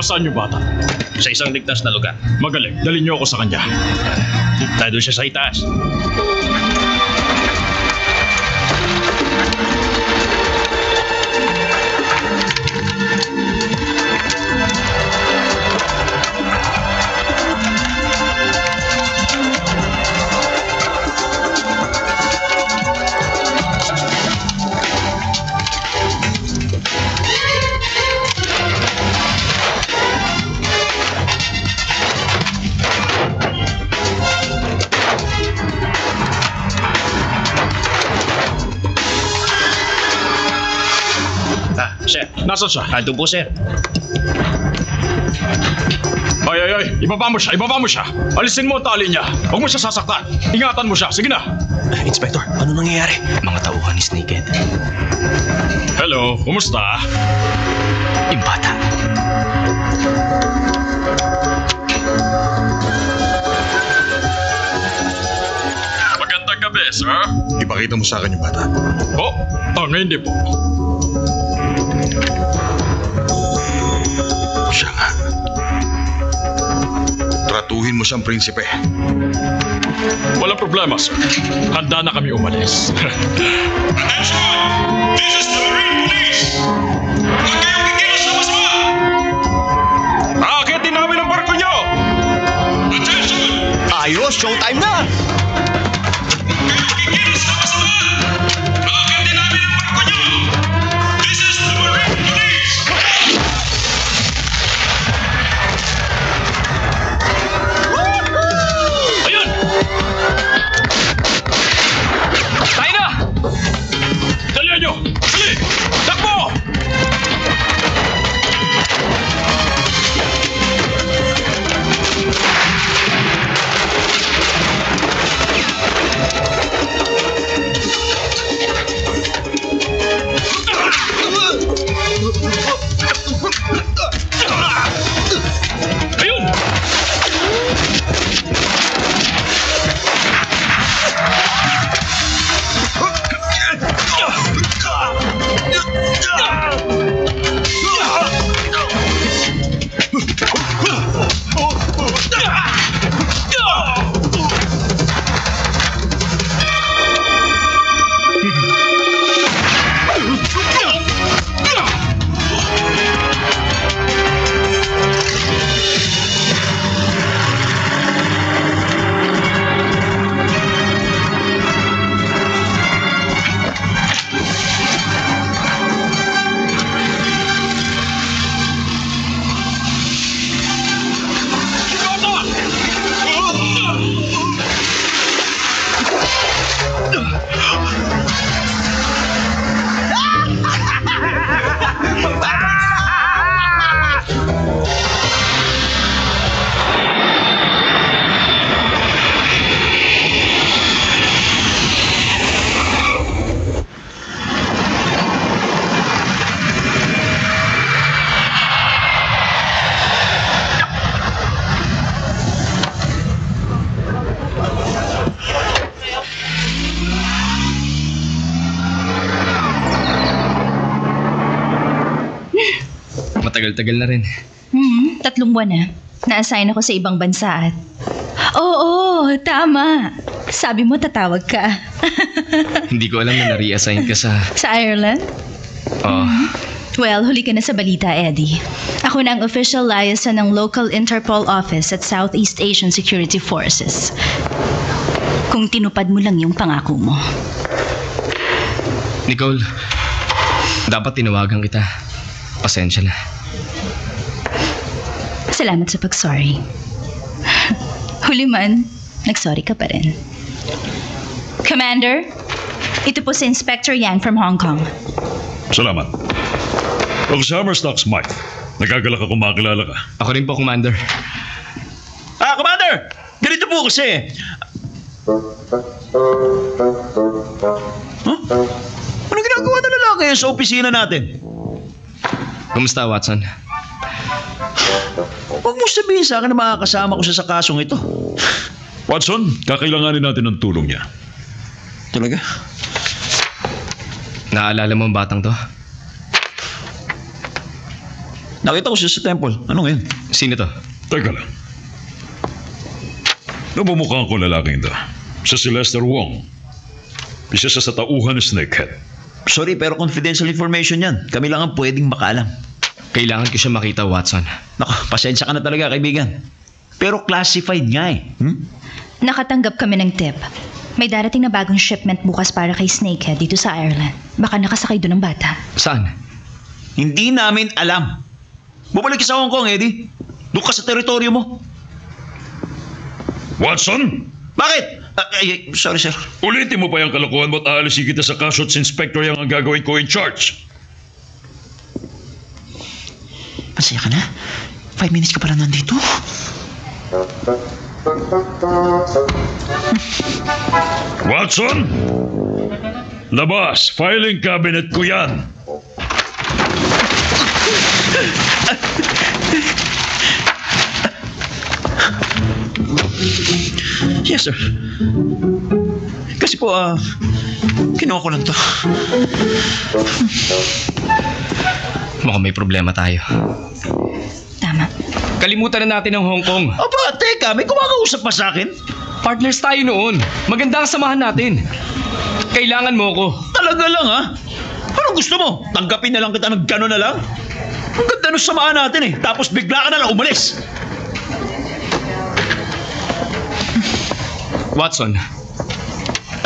Nasaan yung bata? Sa isang ligtas na lugar. Magaling, dalhin niyo ako sa kanya. Nandun siya sa itaas. Nasaan siya? Andun po, sir. Ay, ay, ay, ibaba mo siya, ibaba mo siya. Alisin mo ang tali niya. Huwag mo siya sasaktan. Ingatan mo siya. Sige na. Inspector, ano nangyayari? Mga tauhan ni Snakehead. Hello, kumusta? Yung bata. Magandang gabi, sir. Ipakita mo sa akin yung bata. Oh, oh, ngayon di po. Siya nga. Tratuhin mo siyang prinsipe. Walang problema, sir. Handa na kami umalis. Attention! This is the Marine Police! Huwag kayong kikilos na masama! Aakitin namin ang barko niyo! Attention! Ayos, showtime na! Matagal-tagal na rin. Hmm, tatlong buwan na. Na-assign ako sa ibang bansa at... Oo, tama. Sabi mo tatawag ka. Hindi ko alam na na-reassign ka sa... sa Ireland? Oh, Well, huli ka na sa balita, Eddie. Ako na ang official liaison ng local Interpol office at Southeast Asian Security Forces. Kung tinupad mo lang yung pangako mo. Nicole, dapat tinawagan kita. Pasensya na. Salamat sa pag-sorry. Huli man, nag-sorry ka pa rin. Commander, ito po si Inspector Yang from Hong Kong. Salamat. Ako si Hammerstock Smythe. Nagagalak ako makilala ka. Ako rin po, Commander. Ah, Commander! Ganito po kasi. Ano ginagawa na lalaki yan sa opisina natin? Kumusta, Watson? Huwag mo sabihin sa akin na makakasama ko siya sa kasong ito. Watson, kakailanganin natin ng tulong niya. Talaga? Naalala mo ang batang to? Nakita ko siya sa temple. Ano ngayon? Sino to? Teka lang. Namumukhaan ko lalaking ito. Siya si Lester Wong. Isa siya sa tauhan ni Snakehead. Sorry, pero confidential information yan. Kami lang ang pwedeng makaalam. Kailangan ko siya makita, Watson. Nako, pasensya ka na talaga, kaibigan. Pero classified nga eh. Hmm? Nakatanggap kami ng tip. May darating na bagong shipment bukas para kay Snakehead dito sa Ireland. Baka nakasakay doon ng bata. Saan? Hindi namin alam. Bumalik ka sa Hong Kong, Eddie. Doon ka sa teritoryo mo. Watson! Bakit? Ah, ay, ay, sorry, sir. Ulitin mo pa yung kalokohan mo at aalisin kita sa kaso at si Inspector yung ang gagawin ko in charge. Masaya ka na? Five minutes ka pa lang nandito. Watson! Labas! Filing cabinet ko yan! Yes, sir. Kasi po, ah, kinuha ko lang to. Mukhang may problema tayo. Tama. Kalimutan na natin ang Hong Kong. Aba, teka, may kumakausap pa sa akin? Partners tayo noon. Maganda ang samahan natin. Kailangan mo ko. Talaga lang, ha? Anong gusto mo? Tanggapin na lang kita ng gano'n na lang? Ang ganda nung samahan natin eh. Tapos bigla ka na lang umalis. Watson,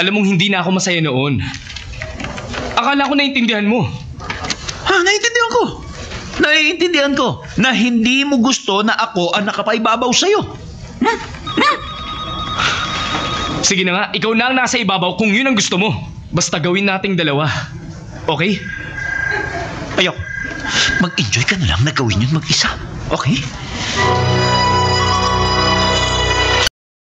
alam mong hindi na ako masaya noon. Akala ko naintindihan mo. Ha, naiintindihan ko. Naiintindihan ko na hindi mo gusto na ako ang nakapaibabaw sa'yo. Sige na nga, ikaw na ang nasa ibabaw kung yun ang gusto mo. Basta gawin nating dalawa. Okay? Ayok, mag-enjoy ka na lang na gawin yun mag-isa. Okay?